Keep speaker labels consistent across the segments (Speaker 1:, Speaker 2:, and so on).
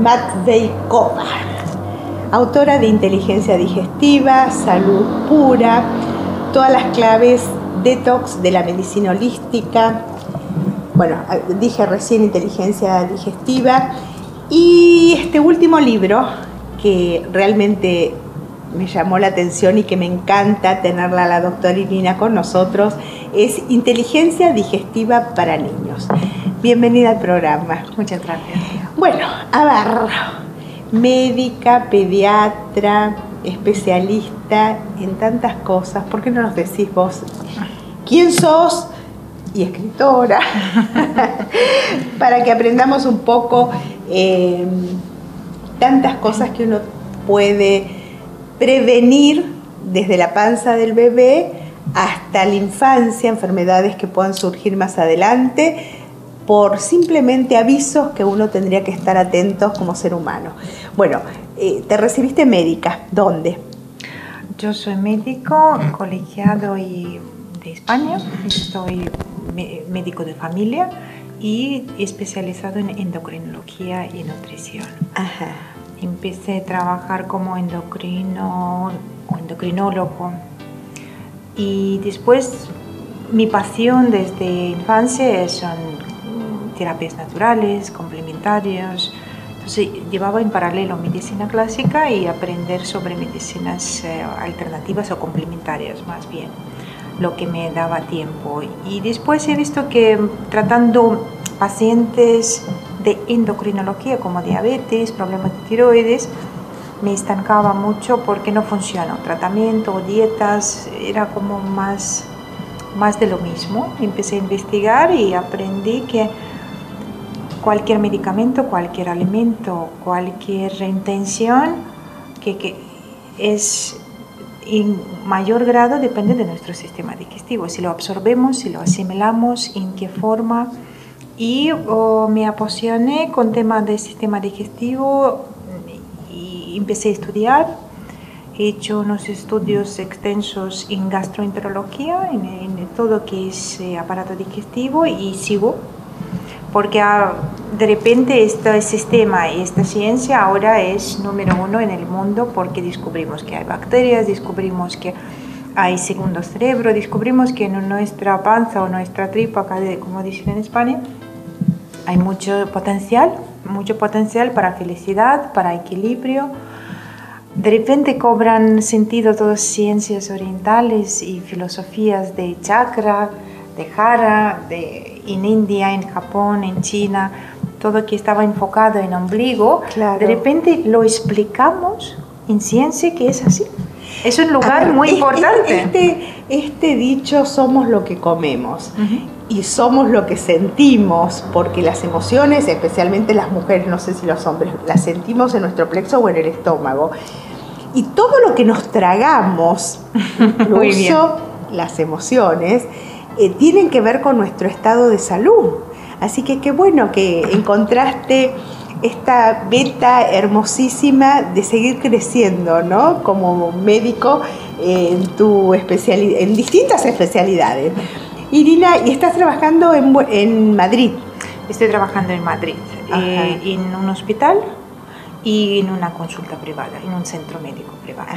Speaker 1: Matveikova, autora de Inteligencia Digestiva, Salud Pura, todas las claves detox de la medicina holística. Bueno, dije recién inteligencia digestiva. Y este último libro, que realmente me llamó la atención y que me encanta tenerla la doctora Irina con nosotros, es Inteligencia Digestiva para Niños. Bienvenida al programa.
Speaker 2: Muchas gracias.
Speaker 1: Bueno, a ver, médica, pediatra, especialista en tantas cosas, ¿por qué no nos decís vos quién sos? Y escritora, para que aprendamos un poco eh, tantas cosas que uno puede prevenir desde la panza del bebé hasta la infancia, enfermedades que puedan surgir más adelante por simplemente avisos que uno tendría que estar atentos como ser humano. Bueno, eh, te recibiste médica, ¿dónde?
Speaker 2: Yo soy médico colegiado y de España, soy médico de familia y especializado en endocrinología y nutrición. Empecé a trabajar como endocrino o endocrinólogo y después mi pasión desde infancia son terapias naturales, complementarias. Entonces llevaba en paralelo medicina clásica y aprender sobre medicinas eh, alternativas o complementarias más bien, lo que me daba tiempo. Y después he visto que tratando pacientes de endocrinología como diabetes, problemas de tiroides, me estancaba mucho porque no funcionó. Tratamiento, dietas, era como más, más de lo mismo. Empecé a investigar y aprendí que cualquier medicamento, cualquier alimento, cualquier intención que, es en mayor grado depende de nuestro sistema digestivo, si lo absorbemos, si lo asimilamos, en qué forma. Y me apasioné con temas del sistema digestivo y empecé a estudiar. He hecho unos estudios extensos en gastroenterología, en, todo lo que es eh, aparato digestivo y sigo porque ah, de repente este sistema y esta ciencia ahora es número uno en el mundo porque descubrimos que hay bacterias, descubrimos que hay segundo cerebro, descubrimos que en nuestra panza o nuestra tripa, como dicen en España, hay mucho potencial, mucho potencial para felicidad, para equilibrio. De repente cobran sentido todas ciencias orientales y filosofías de chakra, de jara, de en India, en Japón, en China, todo que estaba enfocado en ombligo, de repente lo explicamos en ciencia que es así. Es un lugar muy importante.
Speaker 1: Este, este, dicho somos lo que comemos y somos lo que sentimos, porque las emociones, especialmente las mujeres, no sé si los hombres, las sentimos en nuestro plexo o en el estómago. Y todo lo que nos tragamos, incluso las emociones, eh, tienen que ver con nuestro estado de salud. Así que qué bueno que encontraste esta beta hermosísima de seguir creciendo, ¿no? Como médico en, tu en distintas especialidades. Irina, ¿y estás trabajando en, en Madrid?
Speaker 2: Estoy trabajando en Madrid, eh, en un hospital y en una consulta privada, en un centro médico privado.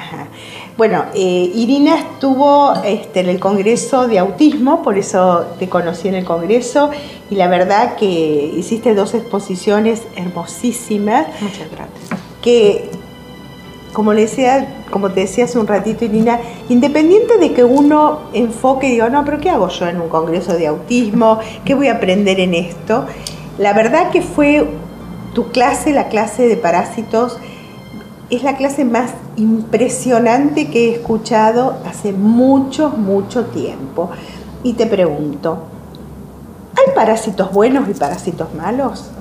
Speaker 1: Bueno, eh, Irina estuvo este, en el Congreso de Autismo, por eso te conocí en el Congreso, y la verdad que hiciste dos exposiciones hermosísimas.
Speaker 2: Muchas gracias.
Speaker 1: Que, como, le decía, como te decía hace un ratito, Irina, independiente de que uno enfoque y diga, no, pero ¿qué hago yo en un Congreso de Autismo? ¿Qué voy a aprender en esto? La verdad que fue tu clase, la clase de parásitos, es la clase más impresionante que he escuchado hace mucho, mucho tiempo. Y te pregunto, ¿hay parásitos buenos y parásitos malos?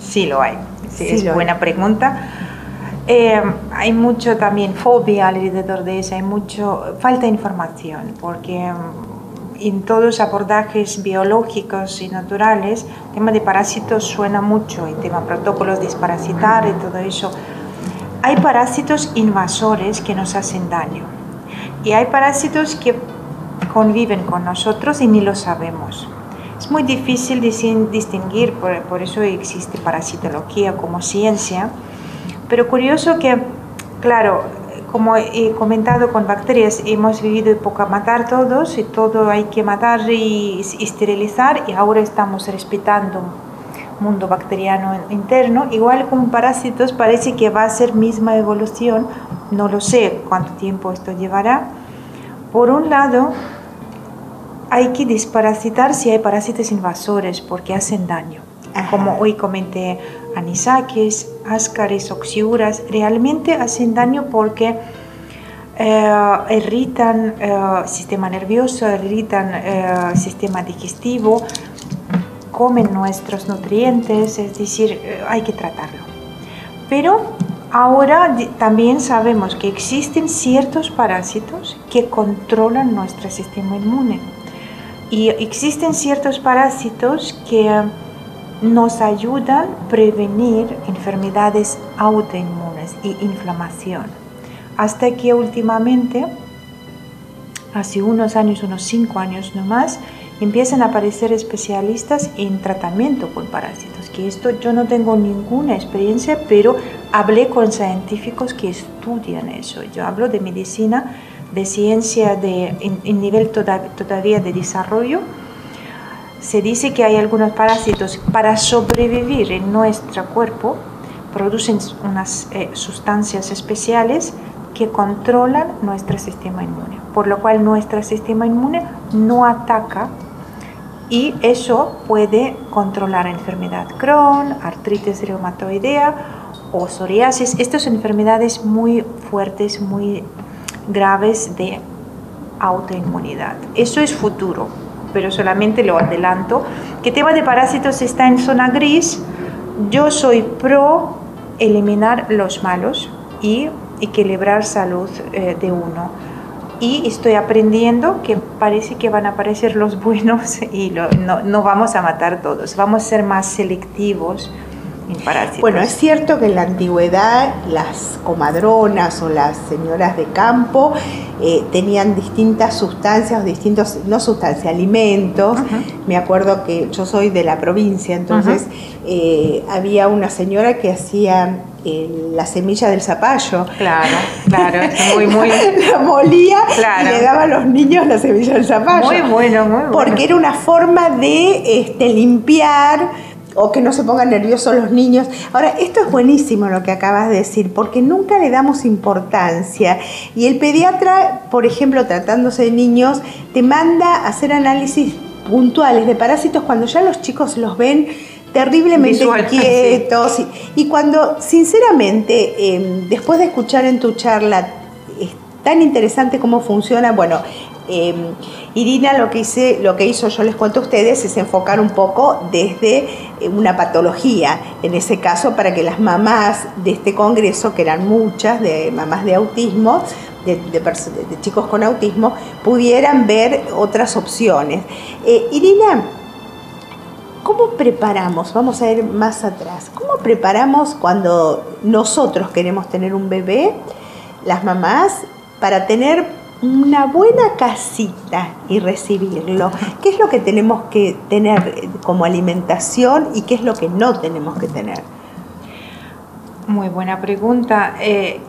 Speaker 2: Sí, lo hay. Sí, es buena pregunta. Eh, hay mucho también fobia alrededor de eso, hay mucho falta de información, porque en todos los abordajes biológicos y naturales, el tema de parásitos suena mucho, el tema protocolos desparasitar y todo eso. Hay parásitos invasores que nos hacen daño y hay parásitos que conviven con nosotros y ni lo sabemos. Es muy difícil distinguir, por, por eso existe parasitología como ciencia, pero curioso que, claro, como he comentado con bacterias, hemos vivido época matar todos y todo hay que matar y esterilizar y ahora estamos respetando mundo bacteriano interno. Igual con parásitos parece que va a ser misma evolución, no lo sé cuánto tiempo esto llevará. Por un lado, hay que desparasitar si hay parásitos invasores porque hacen daño. Como hoy comenté, anisakis, ascaris, oxiuras, realmente hacen daño porque eh, irritan el eh, sistema nervioso, irritan el eh, sistema digestivo, comen nuestros nutrientes, es decir, hay que tratarlo. Pero ahora también sabemos que existen ciertos parásitos que controlan nuestro sistema inmune. Y existen ciertos parásitos que nos ayudan a prevenir enfermedades autoinmunes y inflamación. Hasta que últimamente, hace unos años, unos cinco años nomás, empiezan a aparecer especialistas en tratamiento con parásitos, que esto yo no tengo ninguna experiencia, pero hablé con científicos que estudian eso. Yo hablo de medicina, de ciencia de, en, nivel todavía de desarrollo, se dice que hay algunos parásitos para sobrevivir en nuestro cuerpo, producen unas eh, sustancias especiales que controlan nuestro sistema inmune, por lo cual nuestro sistema inmune no ataca y eso puede controlar enfermedad Crohn, artritis reumatoidea o psoriasis. Estas enfermedades muy fuertes, muy graves de autoinmunidad. Eso es futuro pero solamente lo adelanto, que tema de parásitos está en zona gris. Yo soy pro eliminar los malos y equilibrar salud eh, de uno. Y estoy aprendiendo que parece que van a aparecer los buenos y no, no vamos a matar todos, vamos a ser más selectivos
Speaker 1: bueno, es cierto que en la antigüedad las comadronas o las señoras de campo eh, tenían distintas sustancias, distintos, no sustancias, alimentos. Me acuerdo que yo soy de la provincia, entonces eh, había una señora que hacía eh, la semilla del zapallo.
Speaker 2: Claro, claro, muy, muy.
Speaker 1: la molía y le daba a los niños la semilla del zapallo.
Speaker 2: Muy bueno, muy bueno.
Speaker 1: Porque era una forma de este, limpiar o que no se pongan nerviosos los niños. Ahora, esto es buenísimo lo que acabas de decir, porque nunca le damos importancia. Y el pediatra, por ejemplo, tratándose de niños, te manda a hacer análisis puntuales de parásitos cuando ya los chicos los ven terriblemente inquietos. Y, cuando, sinceramente, em, después de escuchar en tu charla, es tan interesante cómo funciona, bueno, eh, Irina lo que, hice, lo que hizo, yo les cuento a ustedes, es enfocar un poco desde eh, una patología, en ese caso para que las mamás de este congreso, que eran muchas, de mamás de autismo, de, chicos con autismo, pudieran ver otras opciones. Eh, Irina, ¿cómo preparamos? Vamos a ir más atrás. ¿Cómo preparamos cuando nosotros queremos tener un bebé, las mamás, para tener una buena casita y recibirlo. ¿Qué es lo que tenemos que tener como alimentación y qué es lo que no tenemos que tener?
Speaker 2: Muy buena pregunta. Eh,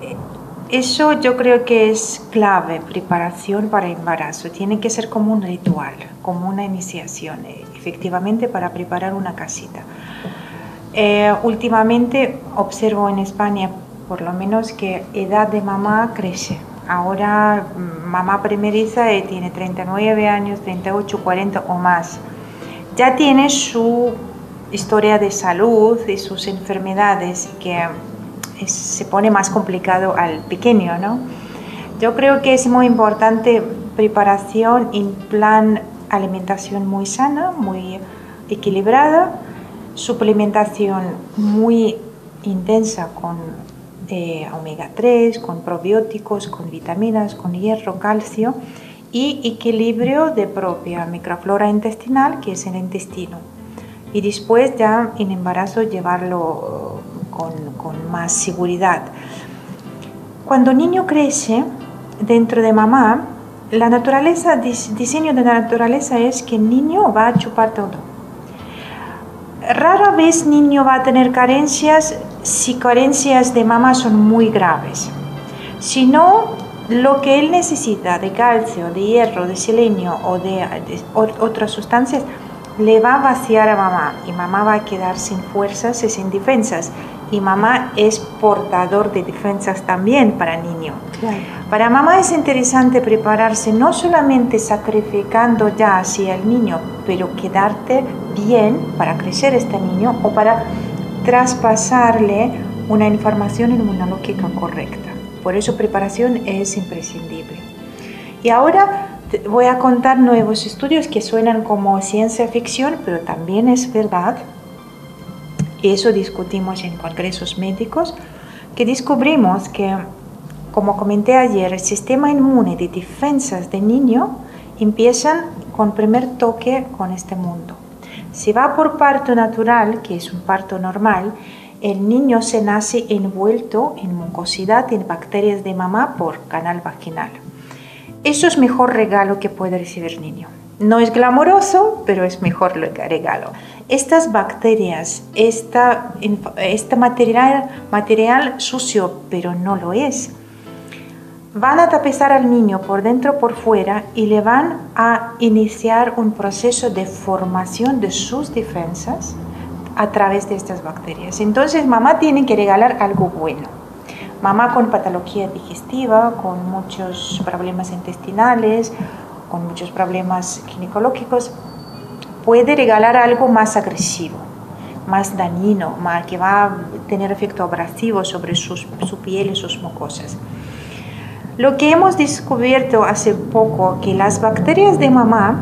Speaker 2: eso yo creo que es clave, preparación para embarazo. Tiene que ser como un ritual, como una iniciación, eh, efectivamente, para preparar una casita. Eh, últimamente observo en España, por lo menos, que edad de mamá crece Ahora mm, mamá primeriza eh, tiene 39 años, 38, 40 o más. Ya tiene su historia de salud y sus enfermedades que se pone más complicado al pequeño, ¿no? Yo creo que es muy importante preparación en plan alimentación muy sana, muy equilibrada, suplementación muy intensa con omega 3, con probióticos, con vitaminas, con hierro, calcio y equilibrio de propia microflora intestinal, que es el intestino. Y después ya en embarazo llevarlo con, con más seguridad. Cuando niño crece dentro de mamá, la naturaleza, diseño de la naturaleza es que el niño va a chupar todo. Rara vez niño va a tener carencias si carencias de mamá son muy graves. Si no, lo que él necesita de calcio, de hierro, de selenio o de, otras sustancias, le va a vaciar a mamá y mamá va a quedar sin fuerzas y sin defensas. Y mamá es portador de defensas también para niño. Para mamá es interesante prepararse no solamente sacrificando ya hacia el niño, pero quedarte bien para crecer este niño o para traspasarle una información inmunológica correcta. Por eso preparación es imprescindible. Y ahora voy a contar nuevos estudios que suenan como ciencia ficción, pero también es verdad. Eso discutimos en congresos médicos, que descubrimos que, como comenté ayer, el sistema inmune de defensas de niño empiezan con primer toque con este mundo. Si va por parto natural, que es un parto normal, el niño se nace envuelto en mucosidad en bacterias de mamá por canal vaginal. Eso es mejor regalo que puede recibir el niño. No es glamoroso, pero es mejor regalo. Estas bacterias, esta, este material, material sucio, pero no lo es, van a tapizar al niño por dentro por fuera y le van a iniciar un proceso de formación de sus defensas a través de estas bacterias. Entonces mamá tiene que regalar algo bueno. Mamá con patología digestiva, con muchos problemas intestinales, con muchos problemas ginecológicos, puede regalar algo más agresivo, más dañino, más, que va a tener efecto abrasivo sobre su piel y sus mucosas. Lo que hemos descubierto hace poco, que las bacterias de mamá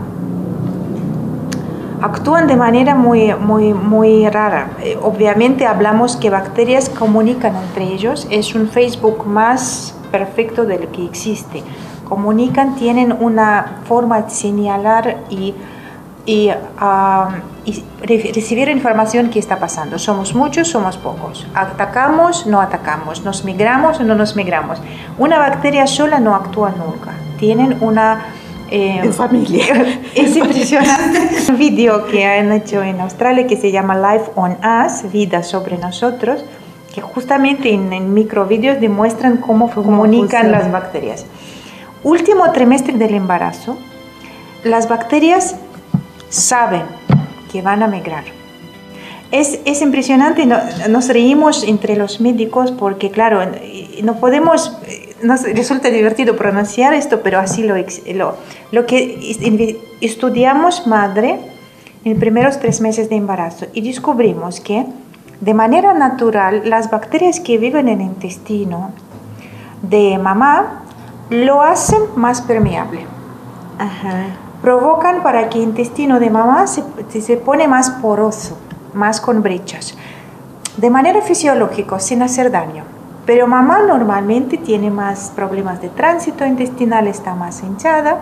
Speaker 2: actúan de manera muy, muy, muy rara. Eh, obviamente hablamos que bacterias comunican entre ellos, es un Facebook más perfecto de lo que existe. Comunican, tienen una forma de señalar y, y, y recibir información que está pasando. Somos muchos, somos pocos. Atacamos, no atacamos. Nos migramos no nos migramos. Una bacteria sola no actúa nunca. Tienen una
Speaker 1: eh, en familia.
Speaker 2: Es impresionante. Un video que han hecho en Australia que se llama Life on Us, Vida sobre nosotros, que justamente en, en microvideos demuestran cómo, comunican las bacterias. Último trimestre del embarazo, las bacterias saben que van a migrar. Es, es impresionante, nos reímos entre los médicos porque, claro, no podemos nos resulta divertido pronunciar esto, pero así lo, lo, lo que estudiamos madre en los primeros tres meses de embarazo y descubrimos que de manera natural las bacterias que viven en el intestino de mamá lo hacen más permeable. Provocan para que el intestino de mamá se, se pone más poroso, más con brechas, de manera fisiológica, sin hacer daño. Pero mamá normalmente tiene más problemas de tránsito intestinal, está más hinchada,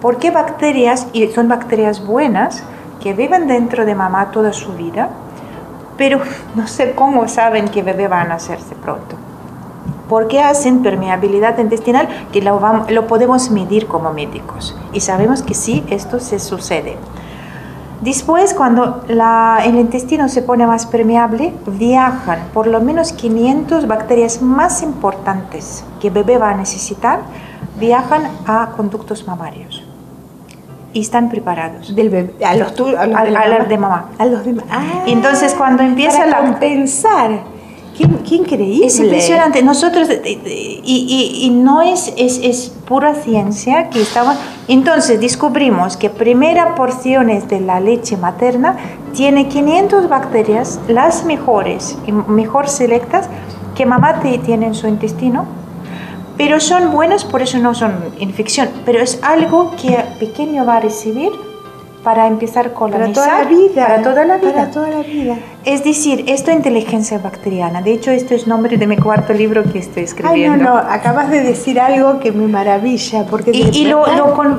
Speaker 2: porque bacterias, y son bacterias buenas, que viven dentro de mamá toda su vida, pero no sé cómo saben que bebé va a nacerse pronto. Porque hacen permeabilidad intestinal que lo, lo podemos medir como médicos. Y sabemos que sí, esto se sucede. Después, cuando el intestino se pone más permeable, viajan por lo menos 500 bacterias más importantes que el bebé va a necesitar, viajan a conductos mamarios y están preparados.
Speaker 1: Del bebé, a los, a
Speaker 2: los, de, mamá.
Speaker 1: A los de mamá.
Speaker 2: Ah, Entonces, cuando empieza
Speaker 1: la. compensar. Qué, increíble.
Speaker 2: Es impresionante. Nosotros, y, no es, es, es, pura ciencia que estamos. Entonces descubrimos que primera porciones de la leche materna tiene 500 bacterias, las mejores y mejor selectas que mamá tiene en su intestino, pero son buenas, por eso no son infección, pero es algo que pequeño va a recibir para empezar con
Speaker 1: para toda la vida.
Speaker 2: Para toda la vida.
Speaker 1: Para toda la vida.
Speaker 2: Es decir, esto es inteligencia bacteriana. De hecho, esto es nombre de mi cuarto libro que estoy escribiendo.
Speaker 1: Ay, no, no, acabas de decir algo que me maravilla. Porque
Speaker 2: y, lo,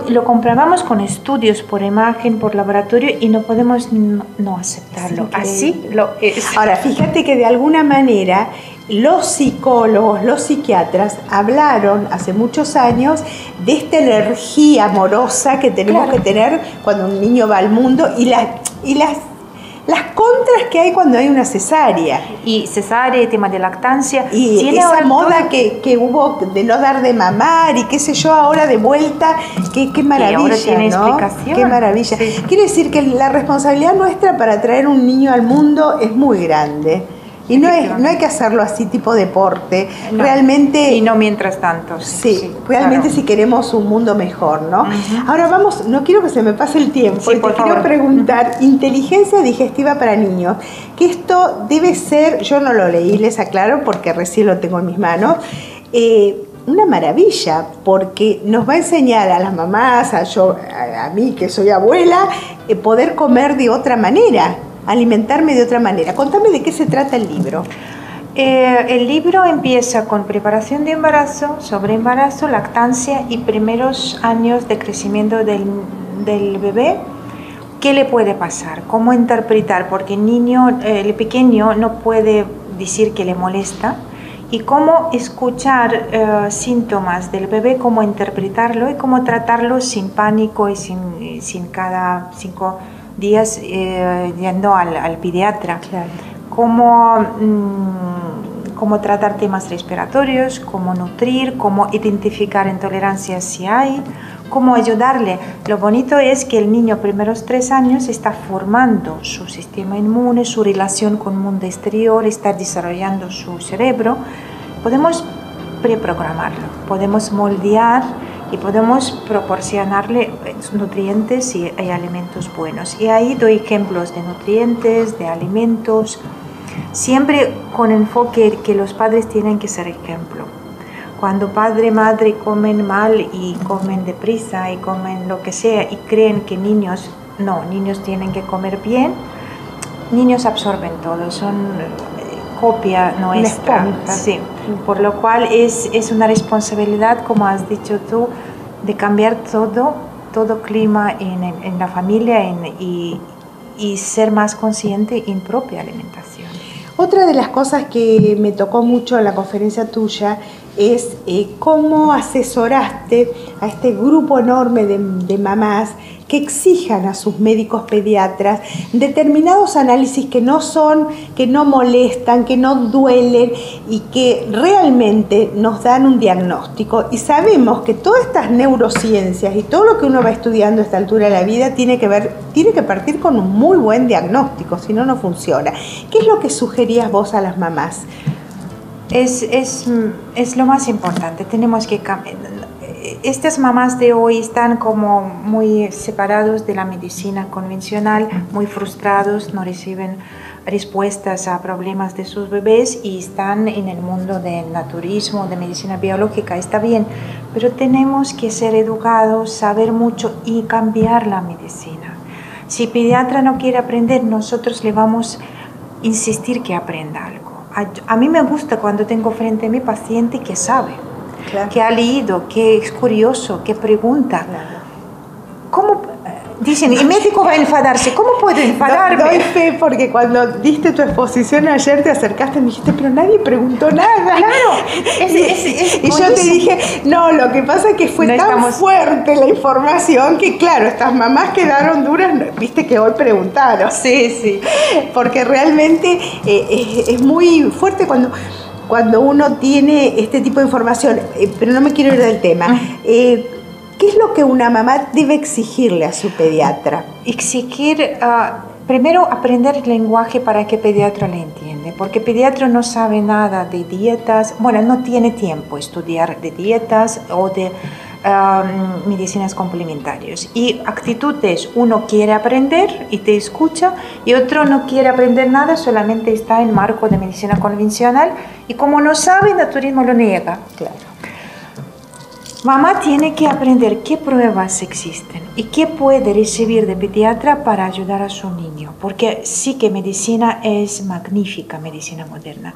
Speaker 2: lo, comprobamos con estudios por imagen, por laboratorio y no podemos no, aceptarlo. Así lo es.
Speaker 1: Ahora, fíjate que de alguna manera los psicólogos, los psiquiatras hablaron hace muchos años de esta energía amorosa que tenemos que tener cuando un niño va al mundo y, y las las contras que hay cuando hay una cesárea.
Speaker 2: Y cesárea, tema de lactancia.
Speaker 1: Y esa moda que, que, hubo de no dar de mamar y qué sé yo, ahora de vuelta, qué, qué maravilla. ahora tiene explicación. Qué maravilla. Quiere decir que la responsabilidad nuestra para traer un niño al mundo es muy grande. Y no, es, no hay que hacerlo así tipo deporte. realmente...
Speaker 2: Y no mientras tanto.
Speaker 1: Sí, realmente si queremos un mundo mejor, ¿no? Ahora vamos, no quiero que se me pase el tiempo. y te quiero preguntar, inteligencia digestiva para niños. Que esto debe ser, yo no lo leí, les aclaro porque recién lo tengo en mis manos. Eh, una maravilla, porque nos va a enseñar a las mamás, a, yo, a, mí que soy abuela, eh, poder comer de otra manera alimentarme de otra manera. Contame de qué se trata el libro.
Speaker 2: Eh, el libro empieza con preparación de embarazo, sobre embarazo, lactancia y primeros años de crecimiento del, bebé. ¿Qué le puede pasar? ¿Cómo interpretar? Porque el niño, el pequeño no puede decir que le molesta. Y cómo escuchar eh, síntomas del bebé, cómo interpretarlo y cómo tratarlo sin pánico y sin, sin cada cinco días eh, yendo al, al pediatra. Cómo, mm, cómo tratar temas respiratorios, cómo nutrir, cómo identificar intolerancias si hay, cómo ayudarle. Lo bonito es que el niño primeros tres años está formando su sistema inmune, su relación con el mundo exterior, está desarrollando su cerebro. Podemos preprogramarlo, podemos moldear y podemos proporcionarle nutrientes y, alimentos buenos. Y ahí doy ejemplos de nutrientes, de alimentos, siempre con enfoque que los padres tienen que ser ejemplo. Cuando padre y madre comen mal y comen deprisa y comen lo que sea y creen que niños, no, niños tienen que comer bien, niños absorben todo, son eh, copia nuestra. Sí. Por lo cual es, es una responsabilidad, como has dicho tú, de cambiar todo, todo clima en, en la familia y, y, ser más consciente en propia alimentación.
Speaker 1: Otra de las cosas que me tocó mucho en la conferencia tuya es eh, cómo asesoraste a este grupo enorme de, mamás que exijan a sus médicos pediatras determinados análisis que no son, que no molestan, que no duelen y que realmente nos dan un diagnóstico. Y sabemos que todas estas neurociencias y todo lo que uno va estudiando a esta altura de la vida tiene que ver, tiene que partir con un muy buen diagnóstico, si no, no funciona. ¿Qué es lo que sugerías vos a las mamás?
Speaker 2: Es, es, es lo más importante. Tenemos que cambiar estas mamás de hoy están como muy separados de la medicina convencional, muy frustrados, no reciben respuestas a problemas de sus bebés y están en el mundo del naturismo, de medicina biológica, está bien, pero tenemos que ser educados, saber mucho y cambiar la medicina. Si pediatra no quiere aprender, nosotros le vamos a insistir que aprenda algo. A, a mí me gusta cuando tengo frente a mi paciente que sabe que ha leído, que es curioso, que pregunta. Dicen, el médico va a enfadarse. ¿Cómo puedo enfadarme?
Speaker 1: Doy fe porque cuando diste tu exposición ayer te acercaste y me dijiste, pero nadie preguntó nada.
Speaker 2: Claro.
Speaker 1: y yo te dije, no, lo que pasa es que fue tan fuerte la información que, claro, estas mamás quedaron duras. Viste que hoy preguntaron.
Speaker 2: Sí, sí.
Speaker 1: Porque realmente eh, es muy fuerte cuando cuando uno tiene este tipo de información, eh, pero no me quiero ir del tema, ah. eh, ¿qué es lo que una mamá debe exigirle a su pediatra?
Speaker 2: Exigir, ah, primero, aprender el lenguaje para que el pediatra le entiende, porque el pediatra no sabe nada de dietas, bueno, no tiene tiempo estudiar de dietas o de medicinas complementarias. Y actitudes, uno quiere aprender y te escucha y otro no quiere aprender nada, solamente está en marco de medicina convencional y como no sabe, naturismo lo niega.
Speaker 1: Claro.
Speaker 2: Mamá tiene que aprender qué pruebas existen y qué puede recibir de pediatra para ayudar a su niño, porque sí que medicina es magnífica, medicina moderna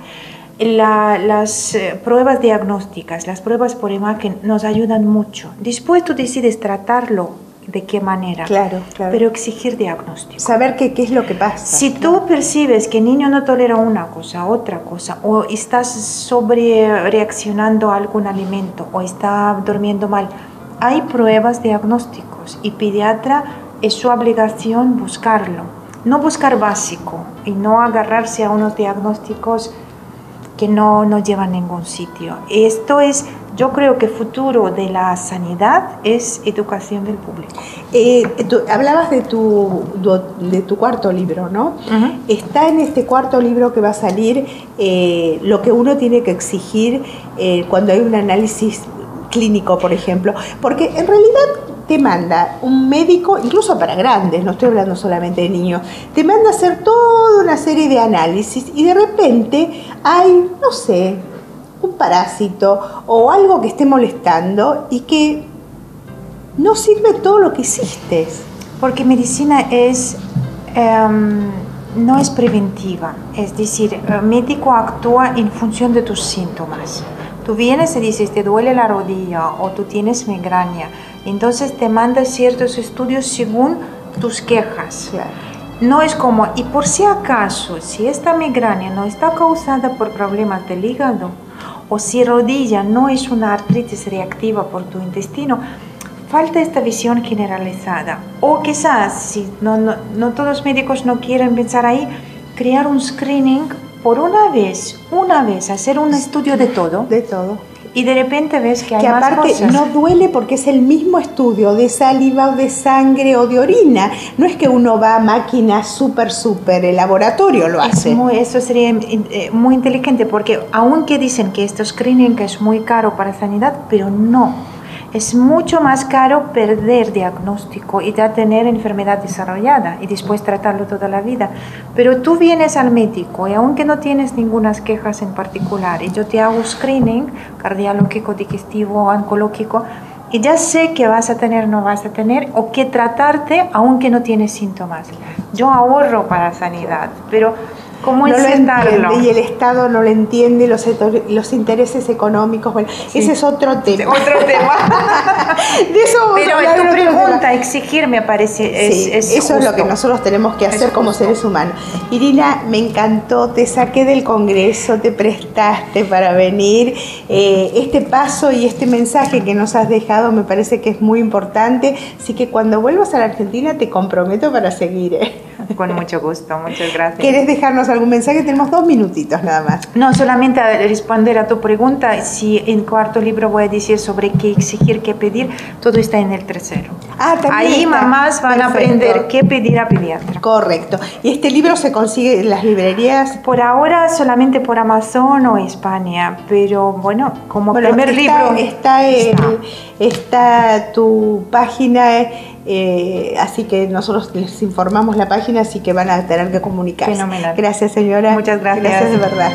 Speaker 2: las eh, pruebas diagnósticas, las pruebas por imagen nos ayudan mucho. Después tú decides tratarlo de qué manera.
Speaker 1: Claro, claro.
Speaker 2: Pero exigir diagnóstico.
Speaker 1: Saber qué, es lo que pasa.
Speaker 2: Si tú percibes que el niño no tolera una cosa, otra cosa, o estás sobre reaccionando a algún alimento, o está durmiendo mal, hay pruebas diagnósticos y pediatra es su obligación buscarlo. No buscar básico y no agarrarse a unos diagnósticos que no nos llevan a ningún sitio. Esto es, yo creo que el futuro de la sanidad es educación del público.
Speaker 1: Eh, tú hablabas de tu, de tu cuarto libro, ¿no? Está en este cuarto libro que va a salir eh, lo que uno tiene que exigir eh, cuando hay un análisis clínico, por ejemplo, porque en realidad te manda un médico, incluso para grandes, no estoy hablando solamente de niños, te manda a hacer toda una serie de análisis y de repente hay, no sé, un parásito o algo que esté molestando y que no sirve todo lo que hiciste.
Speaker 2: Porque medicina es... Em, no es preventiva, es decir, el médico actúa en función de tus síntomas. Tú vienes y dices, te duele la rodilla o tú tienes migraña. Entonces te manda ciertos estudios según tus quejas. No es como, y por si acaso, si esta migraña no está causada por problemas del hígado, o si rodilla no es una artritis reactiva por tu intestino, falta esta visión generalizada. O quizás, si no, no, no todos los médicos no quieren pensar ahí, crear un screening por una vez, una vez, hacer un estudio de todo.
Speaker 1: De todo.
Speaker 2: Y de repente ves que hay
Speaker 1: que
Speaker 2: más
Speaker 1: aparte
Speaker 2: cosas.
Speaker 1: no duele porque es el mismo estudio de saliva o de sangre o de orina. No es que uno va a máquinas súper, súper, el laboratorio lo
Speaker 2: Es
Speaker 1: hace.
Speaker 2: muy- eso sería eh, muy inteligente porque aunque dicen que esto screening es muy caro para sanidad, pero no. Es mucho más caro perder diagnóstico y ya tener enfermedad desarrollada y después tratarlo toda la vida. Pero tú vienes al médico y aunque no tienes ninguna quejas en particular y yo te hago screening cardiológico, digestivo, oncológico y ya sé que vas a tener, no vas a tener o que tratarte aunque no tienes síntomas. Yo ahorro para sanidad, pero ¿cómo
Speaker 1: no lo entiende y el Estado no lo entiende, los, los intereses económicos. Bueno, ese es otro tema.
Speaker 2: Otro tema.
Speaker 1: De eso vamos a
Speaker 2: Pero
Speaker 1: hablar
Speaker 2: tu
Speaker 1: tema.
Speaker 2: pregunta, exigir, me parece, es,
Speaker 1: Sí,
Speaker 2: es
Speaker 1: eso es lo que nosotros tenemos que
Speaker 2: Es
Speaker 1: hacer como
Speaker 2: justo.
Speaker 1: seres humanos. Irina, me encantó, te saqué del Congreso, te prestaste para venir. Eh, este paso y este mensaje que nos has dejado me parece que es muy importante. Así que cuando vuelvas a la Argentina te comprometo para seguir. ¿eh?
Speaker 2: Con mucho gusto, muchas gracias.
Speaker 1: ¿Querés dejarnos algún mensaje? Tenemos dos minutitos nada más.
Speaker 2: No, solamente a responder a tu pregunta, si en cuarto libro voy a decir sobre qué exigir, qué pedir, todo está en el tercero.
Speaker 1: Ah, también
Speaker 2: Ahí
Speaker 1: está.
Speaker 2: mamás van a
Speaker 1: Perfecto.
Speaker 2: aprender qué pedir a pediatra.
Speaker 1: Correcto. ¿Y este libro se consigue en las librerías?
Speaker 2: Por ahora solamente por Amazon o España, pero bueno, como
Speaker 1: Bueno,
Speaker 2: primer
Speaker 1: está,
Speaker 2: libro
Speaker 1: está, el- está tu página, eh, así que nosotros les informamos la página, así que van a tener que comunicarse.
Speaker 2: Fenomenal.
Speaker 1: Gracias, señora.
Speaker 2: Muchas gracias.
Speaker 1: Gracias de verdad.